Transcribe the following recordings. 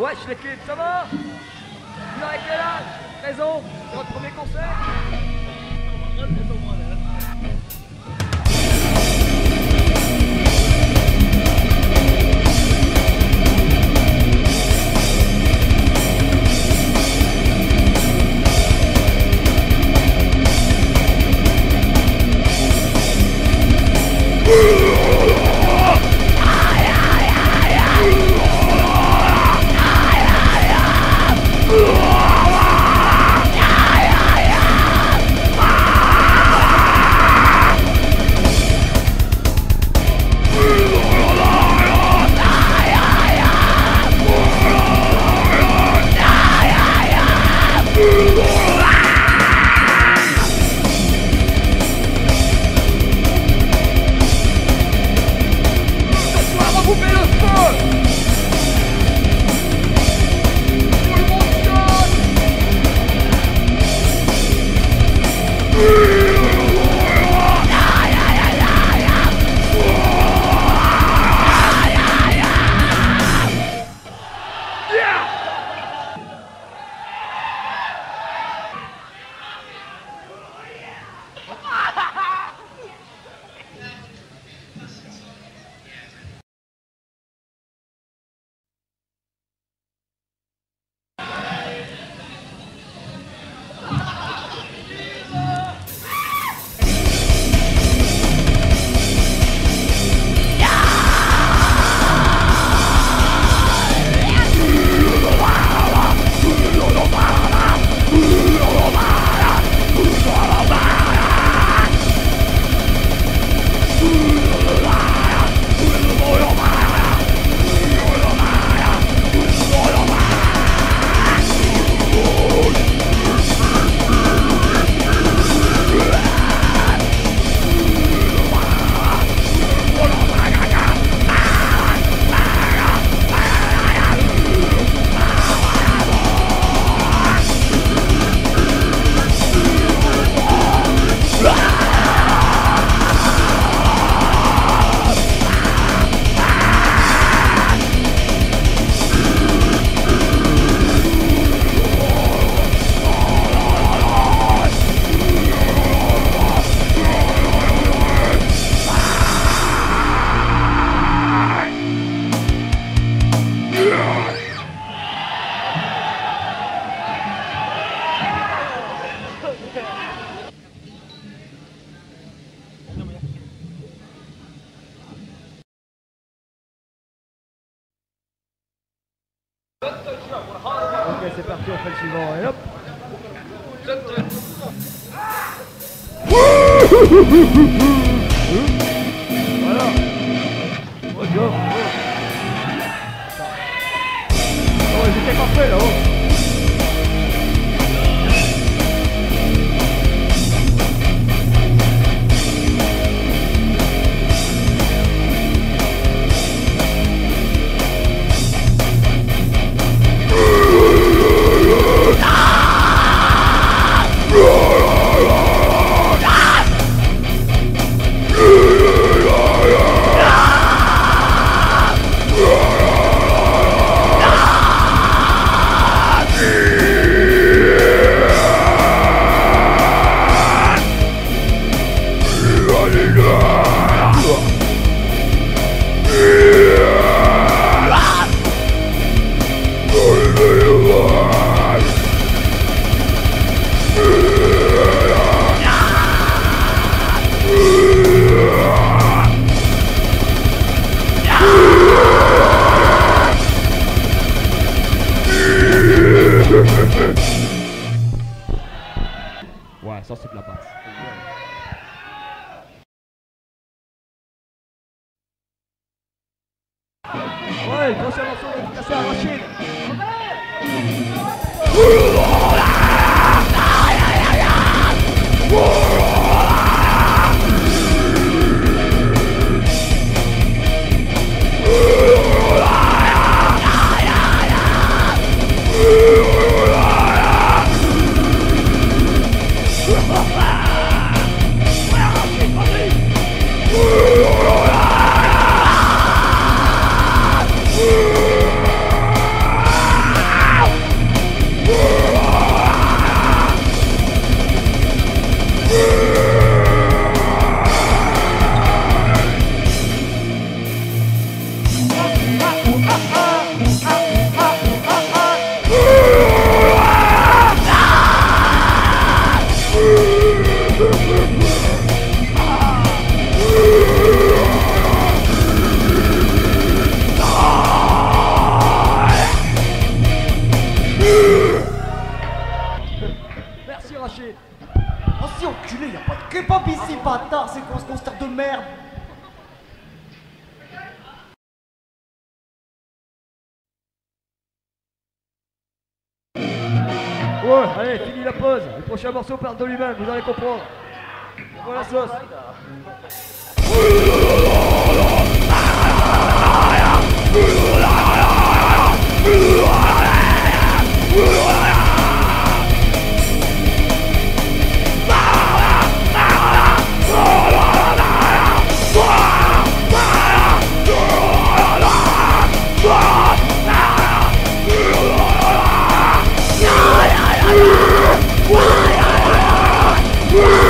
Wesh l'équipe, ça va? Vous quel âge Raison? C'est votre premier concert? Ugh. Ok, c'est parti, on fait le suivant. Et hop. Voilà. Oh, go Oh, j'étais parfait là-haut ha, ha. Allez, fini la pause. Le prochain morceau parle de lui-même, vous allez comprendre. Voilà sauce. Yeah!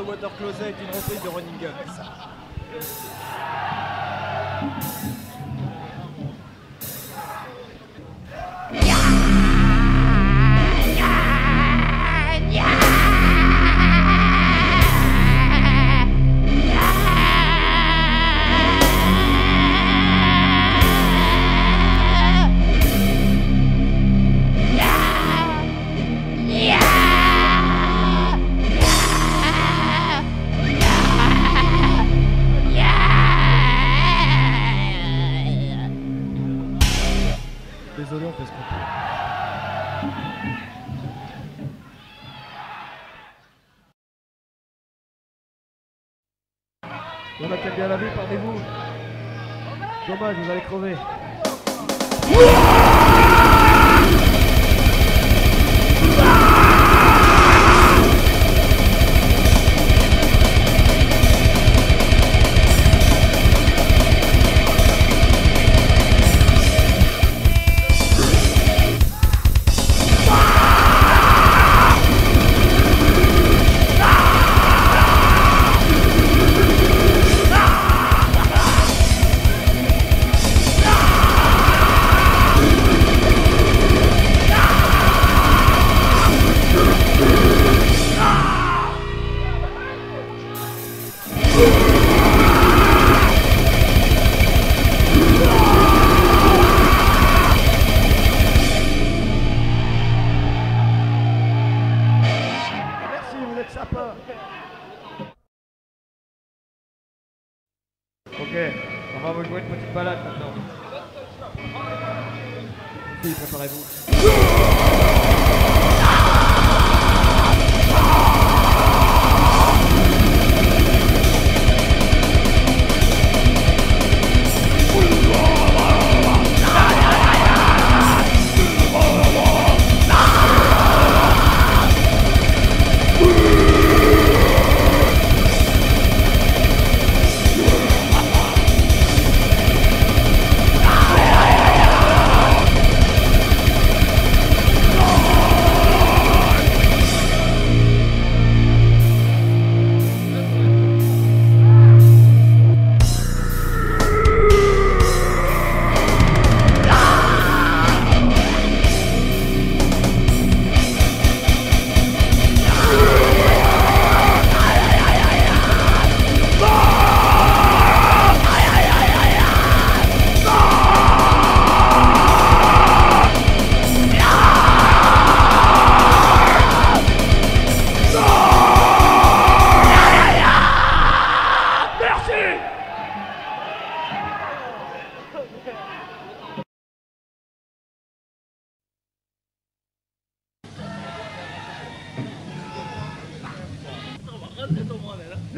The Water Closet, une reprise de Running Guns. courage, vous allez crever.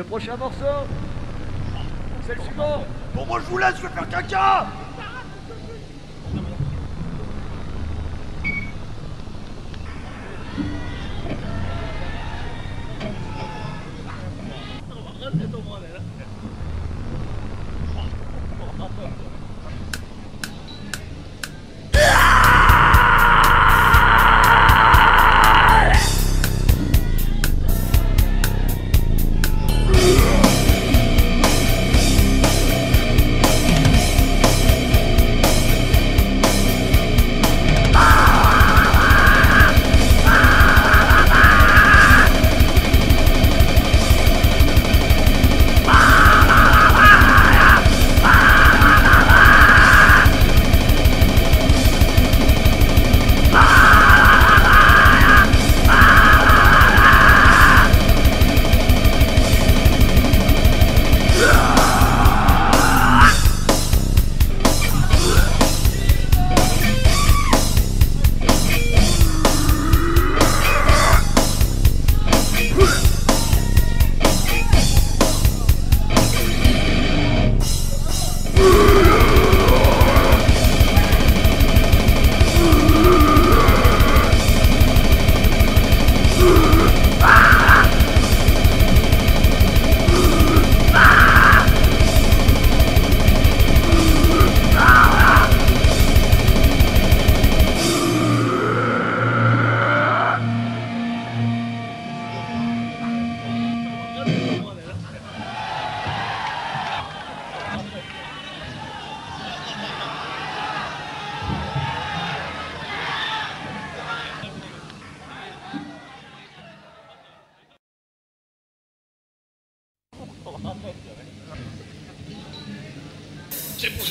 Le prochain morceau C'est le suivant. Bon, moi je vous laisse, je vais faire caca.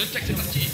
Le texte est parti.